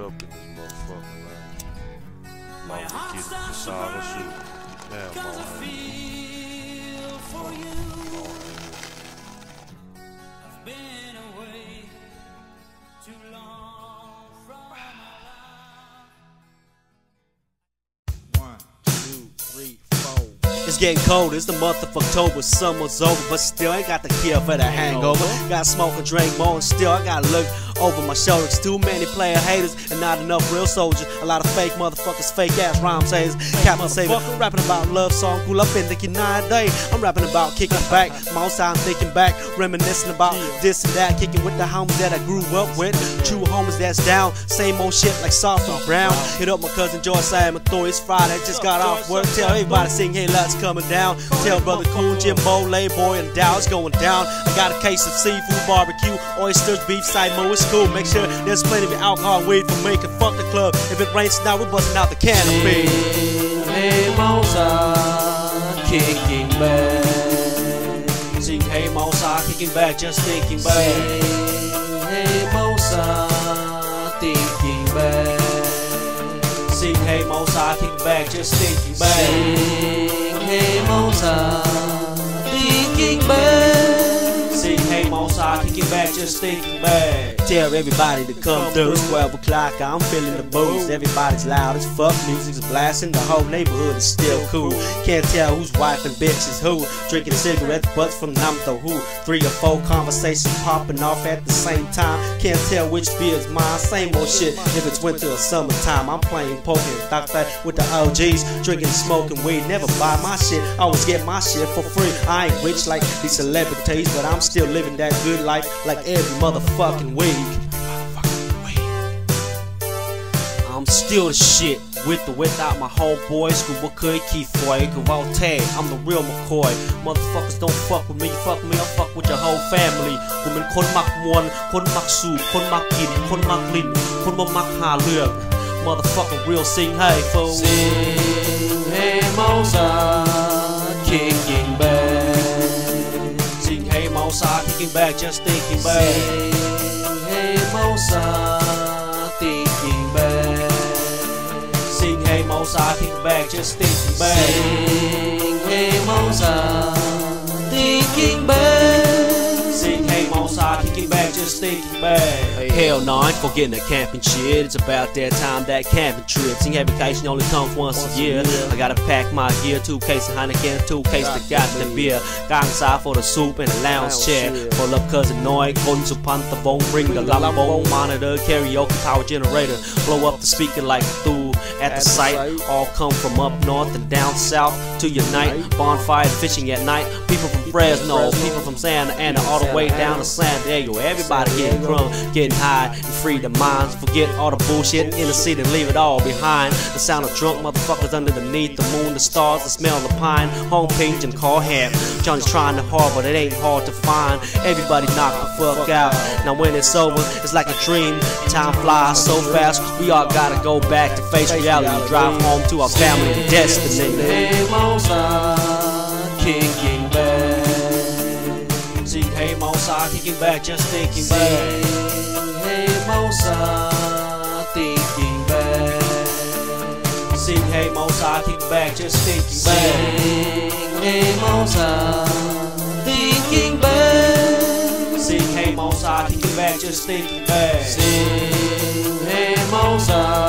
up in this motherfucker, man. Get. Damn, feel for you. I've been away too long from One, two, three, four. It's getting cold, it's the month of October, summer's over, but still I ain't got the cure for the hangover. Got smoke and drink more, and still I gotta look over my shoulders. Too many player haters and not enough real soldiers. A lot of fake motherfuckers, fake ass rhyme sayers. Captain Saver, rapping about love song, cool up in the United Day. I'm rapping about kicking back, most time thinking back, reminiscing about this and that, kicking with the homies that I grew up with. True homies that's down, same old shit like soft and brown. Hit up my cousin George Simon Thor, it's Friday, just got off work. Tell everybody Singhay Lat's coming down. Tell brother Cool, Jim Jimbo, Layboy, and Dow it's going down. I got a case of seafood barbecue, oysters, beef, side mo, it's cool. Make sure there's plenty of alcohol, weed for making fuck the club. If it rains now, we're busting out the canopy. Hey kicking back. Sing hey Mozart, kicking back, just thinking back. Sing, Hey Mozart, thinking back. Sing hey Mozart, kicking back, just thinking back. Sing hey Mozart, thinking back. Back, just thinking back. Tell everybody to come through. It's 12 o'clock, I'm feeling the booze. Everybody's loud as fuck, music's blasting. The whole neighborhood is still cool. Can't tell who's wife and bitch is who. Drinking cigarettes, butts from Namto who. Three or four conversations popping off at the same time. Can't tell which beer's mine. Same old shit. If it's winter or summertime, I'm playing poker and doctor with the OGs. Drinking, smoking weed, never buy my shit. I always get my shit for free. I ain't rich like these celebrities, but I'm still living that good life like every motherfucking week. I'm still the shit with or without my homeboys. Scuba could keep for it, tag. I'm the real McCoy. Motherfuckers don't fuck with me, you fuck with me, I'll fuck with your whole family. กูเป็นคนมักมวนคนมักสูบคนมักกินคนมักลิ้นคนบ่มักหาเรื่อง Motherfucking real sing hey fool. Sing hey Mozart, kicking back. it. Kicking back, just thinking back. Sing hey Mozart, thinking back. Sing hey Mozart, kicking back, just thinking back. Sing hey Mozart, thinking back. Sing hey Kicking back, just thinking back. Hell no, I ain't forgetting the camping shit. It's about that time, that camping trip. Sing vacation only comes once, a year. I gotta pack my gear, two cases of Heineken, two cases of goddamn beer. Got inside for the soup and the lounge chair. Pull up cousin Noy, Golden Supantavon, bring the Lambo monitor, karaoke power generator. Blow up the speaker like Thule at the site. All come from up north and down south to unite. Bonfire fishing at night. People from Fresno, people from Santa Ana, all the way down to Everybody getting crunk, getting high, and free their minds. Forget all the bullshit in the city, leave it all behind. The sound of drunk motherfuckers underneath the moon, the stars, the smell of the pine. Home page and call ham. Johnny's trying to hard, but it ain't hard to find. Everybody knock the fuck out. Now when it's over, it's like a dream. Time flies so fast, we all gotta go back to face reality. Drive home to our family and destiny. Back. See, hey Mozart, kicking back, just thinking Sing back. hey Mozart, thinking back. Sing, hey Mozart, kicking back, just thinking back. Sing hey Mozart, thinking back. Sing, hey kicking back, just thinking back. Sing hey Mozart,